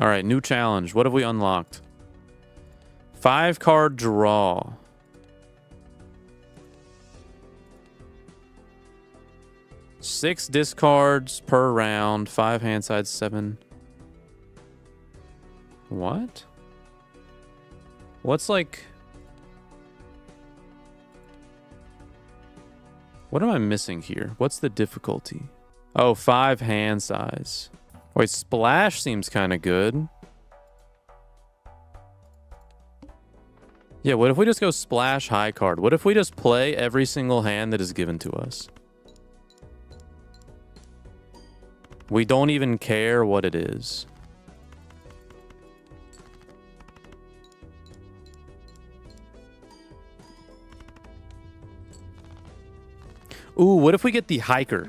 All right, new challenge. What have we unlocked? Five card draw. Six discards per round. Five hand sides, seven. What? What's like... What am I missing here? What's the difficulty? Oh, five hand size. Wait, splash seems kind of good. Yeah, what if we just go splash high card? What if we just play every single hand that is given to us? We don't even care what it is. Ooh, what if we get the hiker?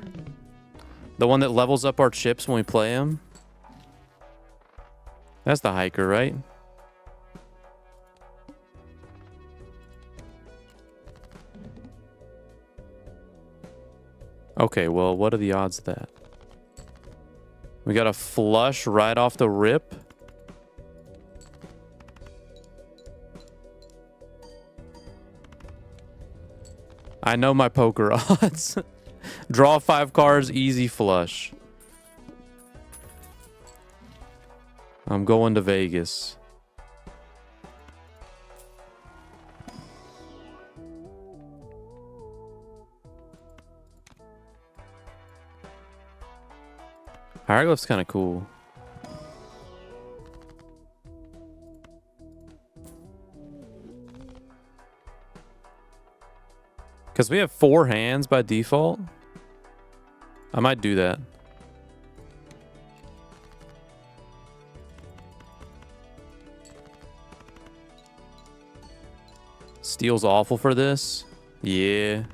The one that levels up our chips when we play him? That's the hiker, right? Okay, well, what are the odds of that? We got a flush right off the rip. I know my poker odds. Draw five cards, easy flush. I'm going to Vegas. Hieroglyph's kind of cool. Because we have four hands by default. I might do that. Steel's awful for this. Yeah.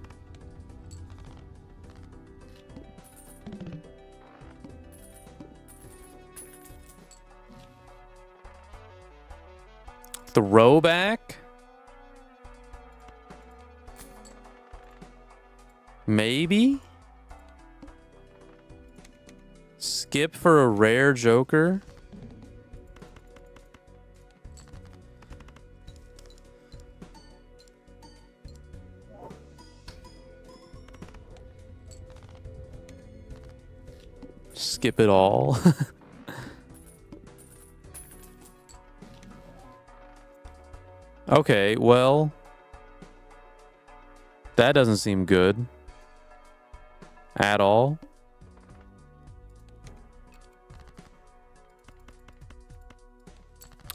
Throwback? Maybe? Skip for a rare Joker? Skip it all. okay, well... That doesn't seem good. At all.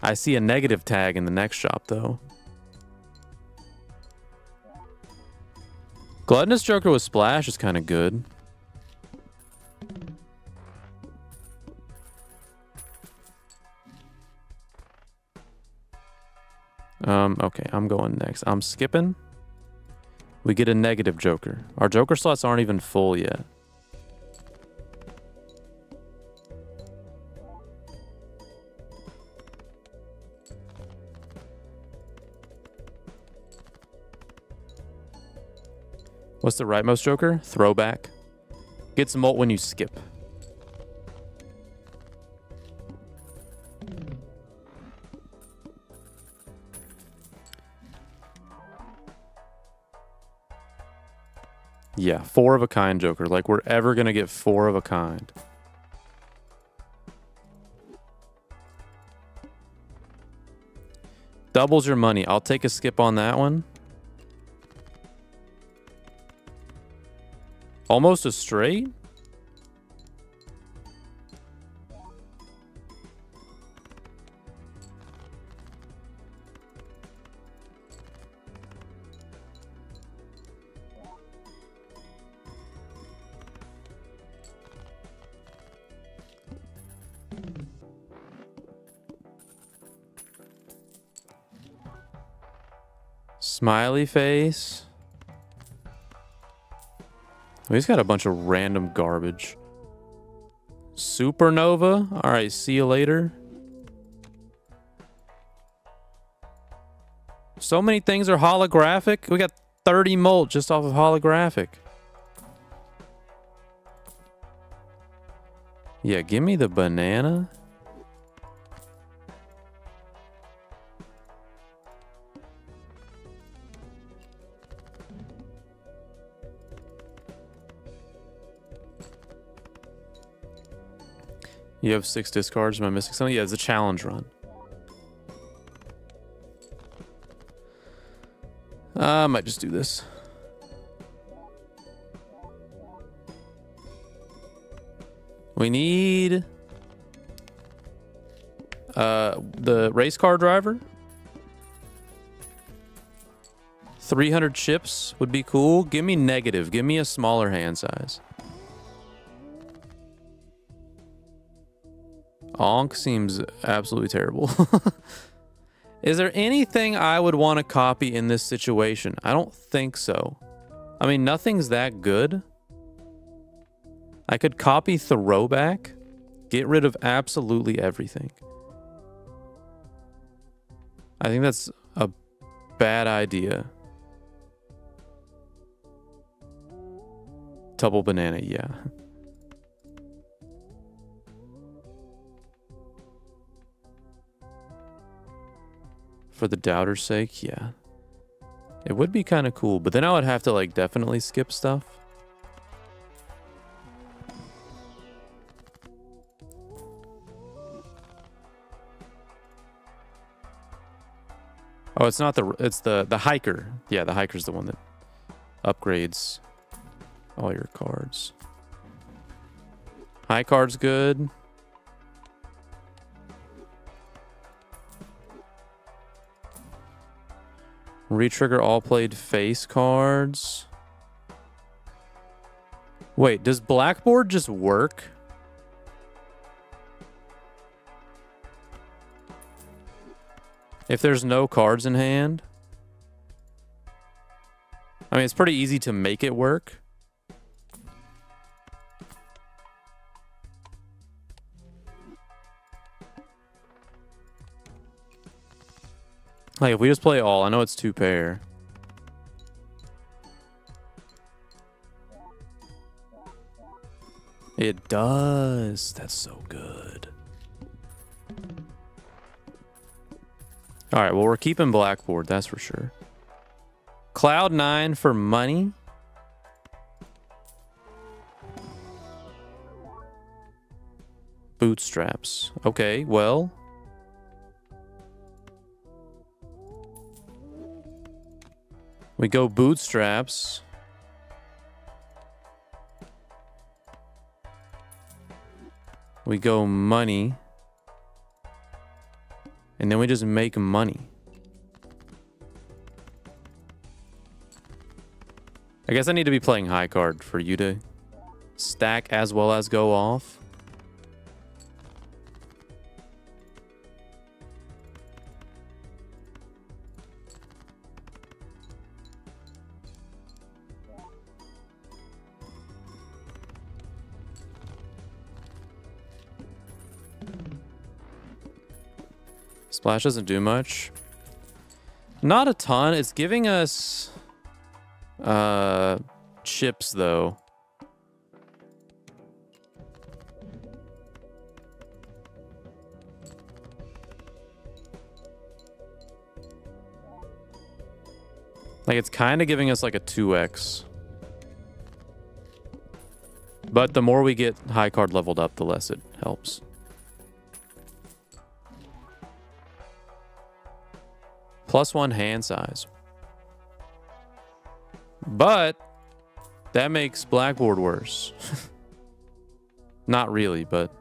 I see a negative tag in the next shop, though. Gluttonous Joker with Splash is kind of good. Um, okay, I'm going next. I'm skipping. We get a negative Joker. Our Joker slots aren't even full yet. What's the rightmost Joker? Throwback. Gets mult when you skip. Yeah, four of a kind Joker. Like we're ever going to get four of a kind. Doubles your money. I'll take a skip on that one. Almost a straight? Smiley face. He's got a bunch of random garbage. Supernova. All right, see you later. So many things are holographic. We got 30 mult just off of holographic. Yeah, give me the banana. You have six discards. Am I missing something? Yeah, it's a challenge run. Uh, I might just do this. We need uh, the race car driver. 300 chips would be cool. Give me negative. Give me a smaller hand size. Ankh seems absolutely terrible. Is there anything I would want to copy in this situation? I don't think so. I mean, nothing's that good. I could copy throwback, get rid of absolutely everything. I think that's a bad idea. Double banana, yeah. For the doubter's sake, yeah. It would be kind of cool, but then I would have to like definitely skip stuff. Oh, it's not the it's the the hiker. Yeah, the hiker's the one that upgrades all your cards. High card's good. Retrigger all played face cards. Wait, does Blackboard just work? If there's no cards in hand? I mean, it's pretty easy to make it work. Like, if we just play all, I know it's two pair. It does. That's so good. All right, well, we're keeping Blackboard, that's for sure. Cloud 9 for money. Bootstraps. Okay, well. We go bootstraps. We go money. And then we just make money. I guess I need to be playing high card for you to stack as well as go off. Splash doesn't do much. Not a ton. It's giving us uh chips though. Like it's kind of giving us like a 2x. But the more we get high card leveled up, the less it helps. Plus one hand size. But that makes Blackboard worse. Not really, but...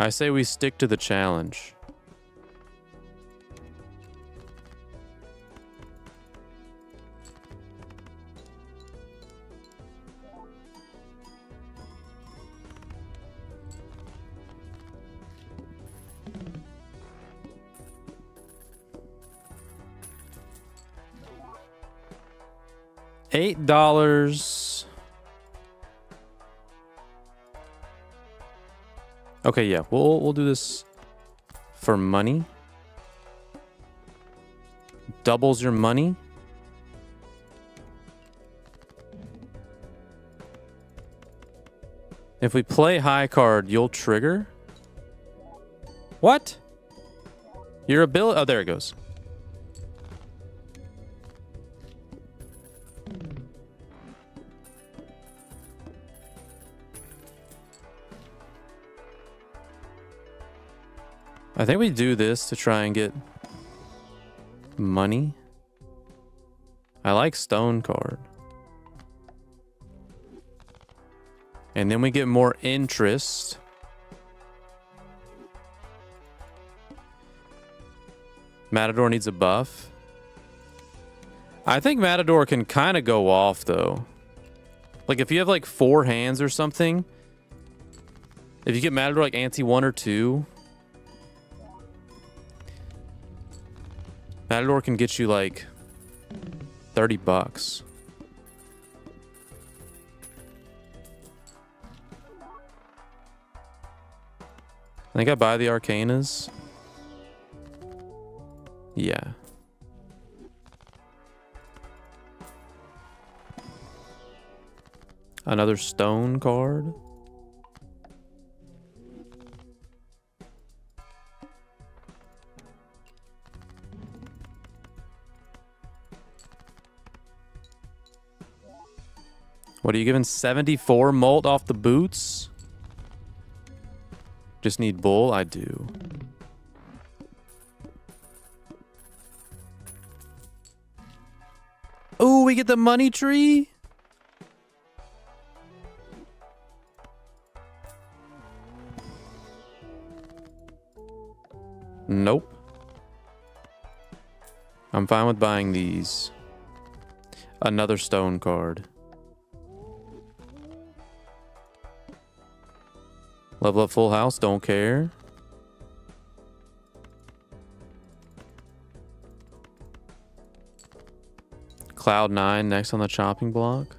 I say we stick to the challenge. Dollars. Okay, yeah, we'll we'll do this for money. Doubles your money. If we play high card, you'll trigger. What? Your ability. Oh, there it goes. I think we do this to try and get money. I like stone card. And then we get more interest. Matador needs a buff. I think Matador can kind of go off, though. Like, if you have, like, four hands or something, if you get Matador, like, ante one or two, Matador can get you, like, 30 bucks. I think I buy the Arcanas. Yeah. Another stone card. What are you giving? 74 mult off the boots? Just need bull? I do. Oh, we get the money tree? Nope. I'm fine with buying these. Another stone card. Level up full house, don't care. Cloud 9 next on the chopping block.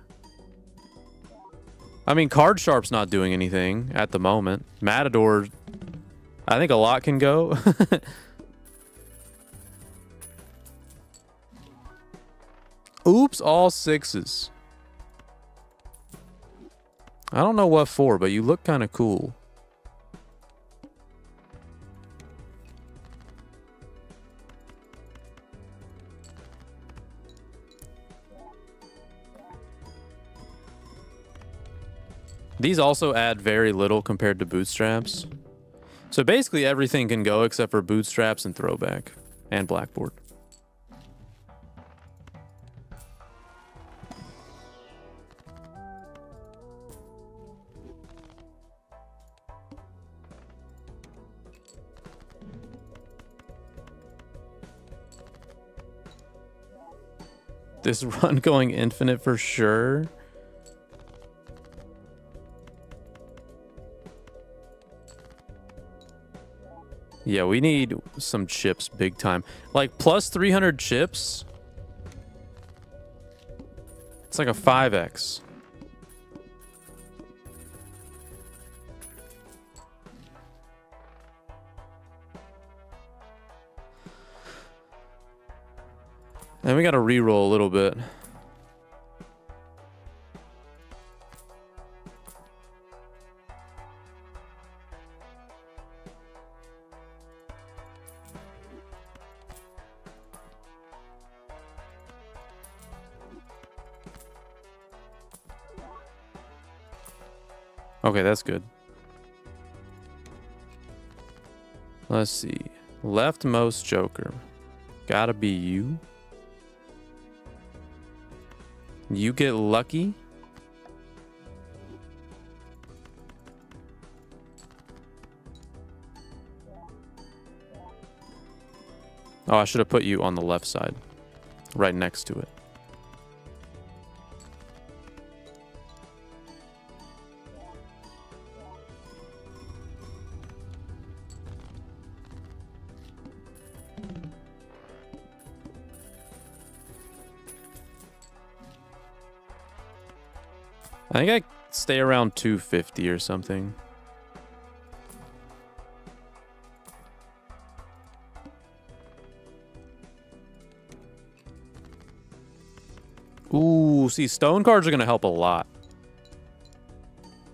I mean, Card Sharp's not doing anything at the moment. Matador, I think a lot can go. Oops, all sixes. I don't know what for, but you look kind of cool. These also add very little compared to bootstraps. So basically everything can go except for bootstraps and throwback and blackboard. This run going infinite for sure. Yeah, we need some chips big time. Like plus 300 chips. It's like a 5x. And we got to re-roll a little bit. Okay, that's good. Let's see. Leftmost Joker. Gotta be you. You get lucky. Oh, I should have put you on the left side. Right next to it. I think I stay around 250 or something. Ooh, see, stone cards are going to help a lot.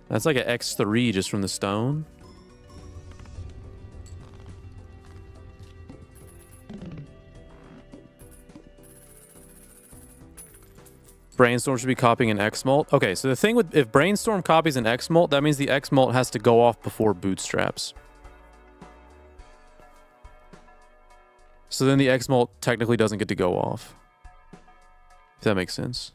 That's like an X3 just from the stone. Brainstorm should be copying an X mult. Okay, so the thing with if Brainstorm copies an X mult, that means the X mult has to go off before Bootstraps. So then the X molt technically doesn't get to go off. If that makes sense.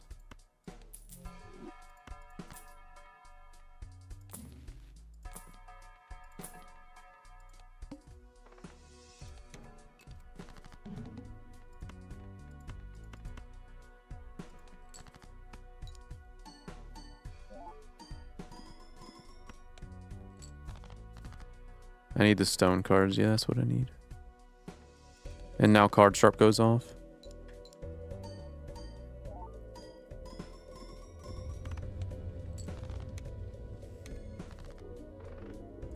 I need the stone cards. Yeah, that's what I need. And now card sharp goes off.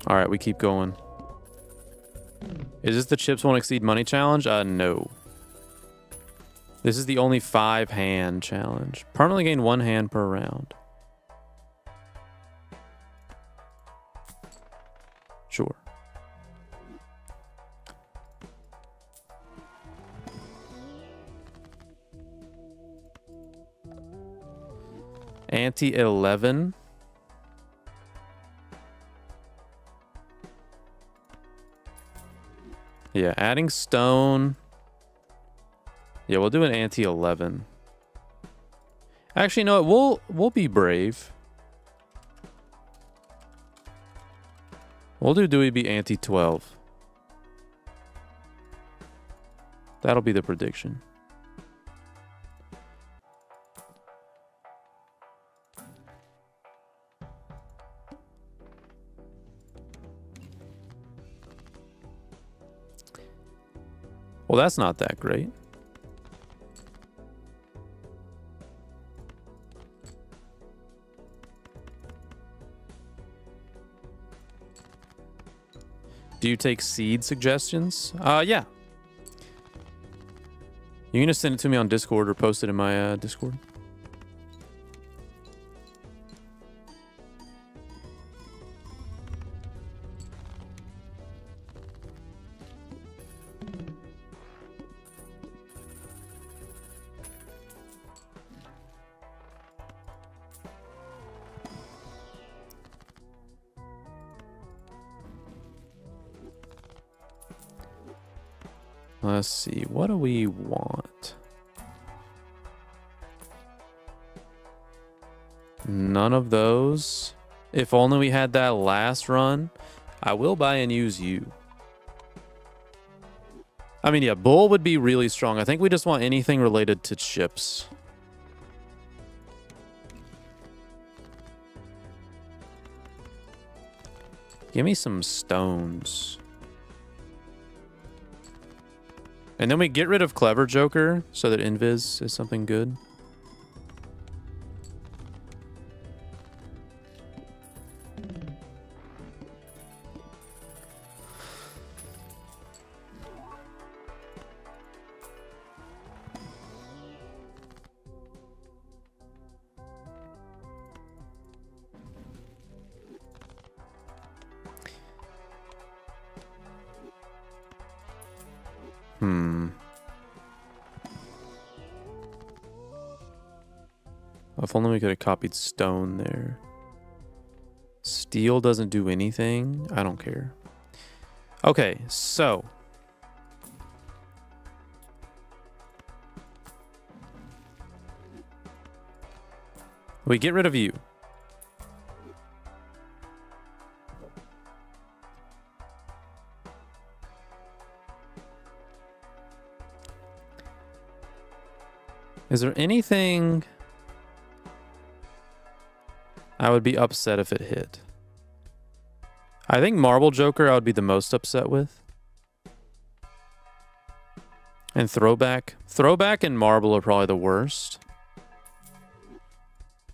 All right, we keep going. Is this the chips won't exceed money challenge? Uh, no. This is the only five hand challenge. Permanently gain one hand per round. Ante 11. Yeah, adding stone. Yeah, we'll do an ante 11. Actually, no, we'll we'll be brave. We'll do Dewey be ante 12. That'll be the prediction. Well, that's not that great. Do you take seed suggestions? Uh, yeah. You can just send it to me on Discord or post it in my uh, Discord. Let's see. What do we want? None of those. If only we had that last run. I will buy and use you. I mean, yeah, Bull would be really strong. I think we just want anything related to chips. Give me some stones. And then we get rid of Clever Joker so that Invis is something good. Hmm. If only we could have copied stone there. Steel doesn't do anything. I don't care. Okay, so. We get rid of you. Is there anything I would be upset if it hit? I think Marble Joker I would be the most upset with. And Throwback. Throwback and Marble are probably the worst.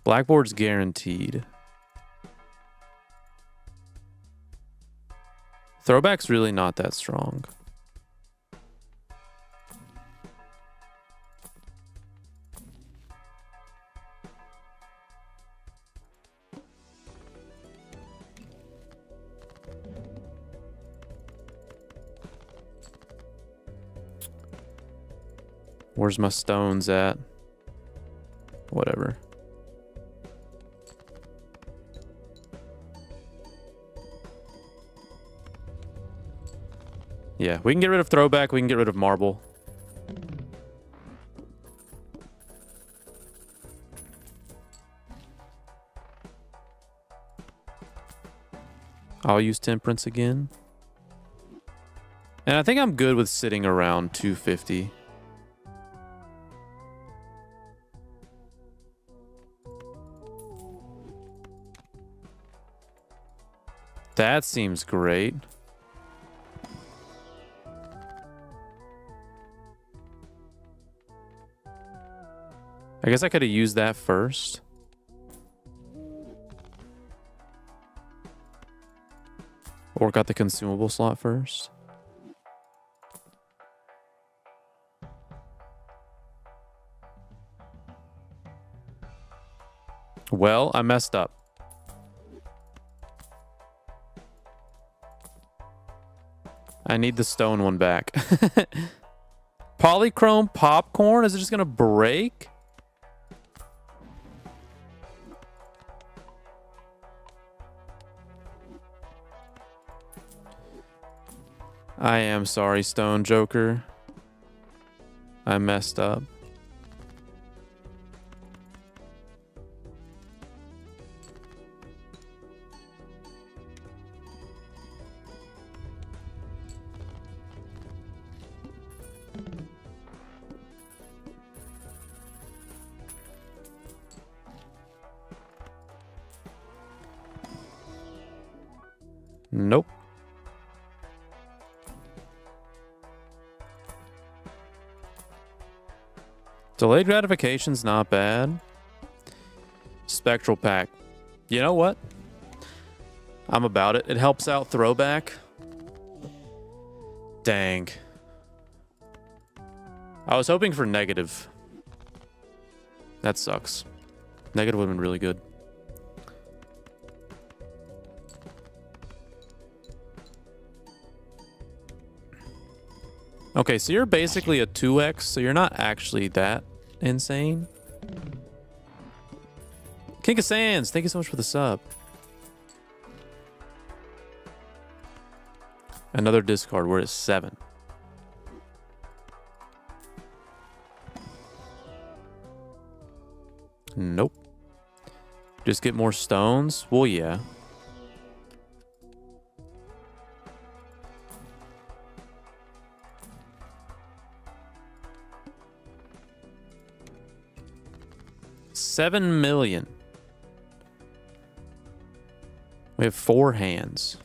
Blackboard's guaranteed. Throwback's really not that strong. Where's my stones at? Whatever. Yeah, we can get rid of throwback. We can get rid of marble. I'll use temperance again. And I think I'm good with sitting around 250. That seems great. I guess I could have used that first. Or got the consumable slot first. Well, I messed up. I need the stone one back. Polychrome popcorn? Is it just going to break? I am sorry, Stone Joker. I messed up. Delayed gratification's not bad. Spectral pack. You know what? I'm about it. It helps out throwback. Dang. I was hoping for negative. That sucks. Negative would have been really good. Okay, so you're basically a 2x, so you're not actually that insane. King of Sands, thank you so much for the sub. Another discard, we're at 7. Nope. Just get more stones? Well, yeah. Seven million. We have four hands.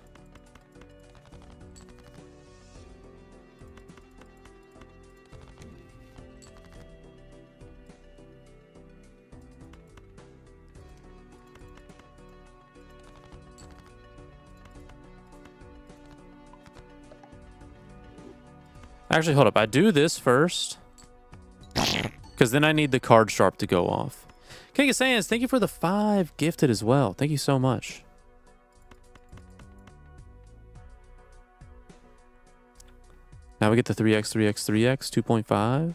Actually, hold up. I do this first. Because then I need the card sharp to go off. King of Sands, thank you for the five gifted as well. Thank you so much. Now we get the 3x, 3x, 3x, 2.5.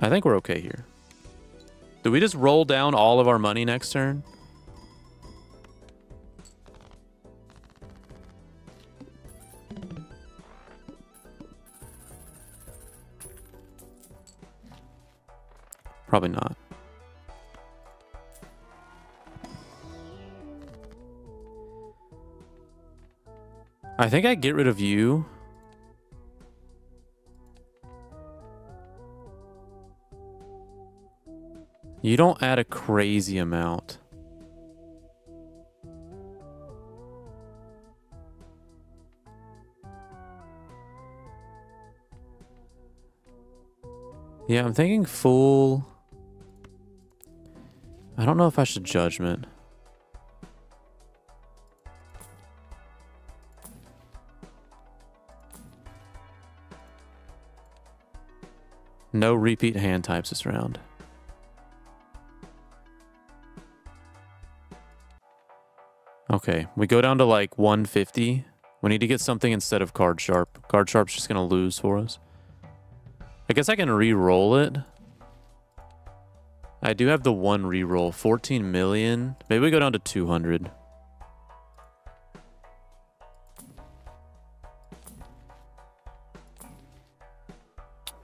I think we're okay here. Do we just roll down all of our money next turn? I think I get rid of you. You don't add a crazy amount. Yeah, I'm thinking full. I don't know if I should judgment. No repeat hand types this round. Okay, we go down to like 150. We need to get something instead of card sharp. Card sharp's just going to lose for us. I guess I can re-roll it. I do have the one re-roll. 14 million. Maybe we go down to 200.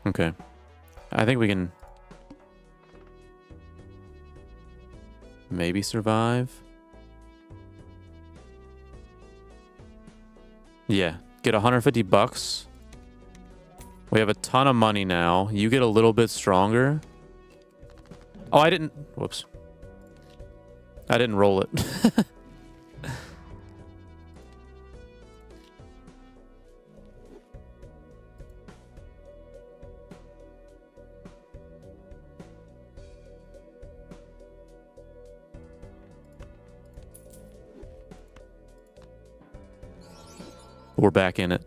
Okay. I think we can maybe survive. Yeah, get 150 bucks. We have a ton of money now. You get a little bit stronger. Oh, I didn't... Whoops. I didn't roll it. We're back in it.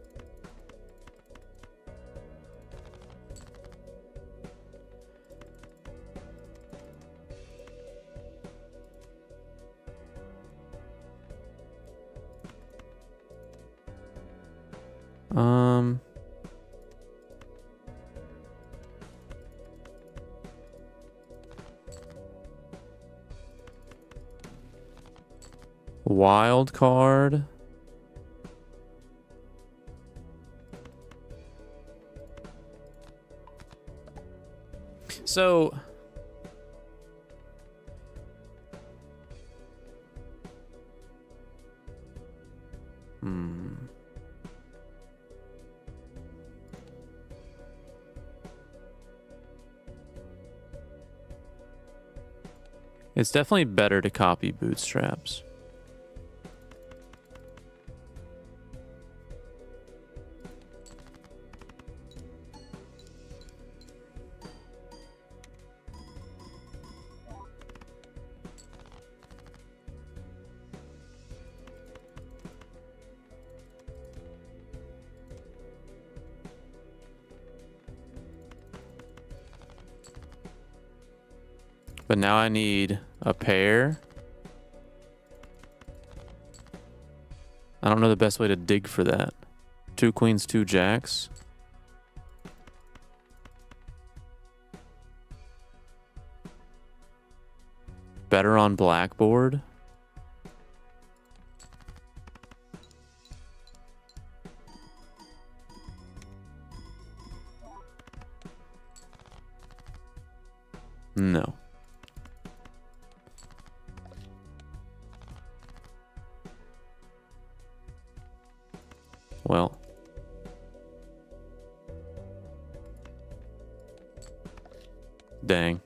Um... Wild card. So Hmm. It's definitely better to copy bootstraps. Now I need a pair. I don't know the best way to dig for that. Two queens, two jacks. Better on blackboard. No. Well. Dang.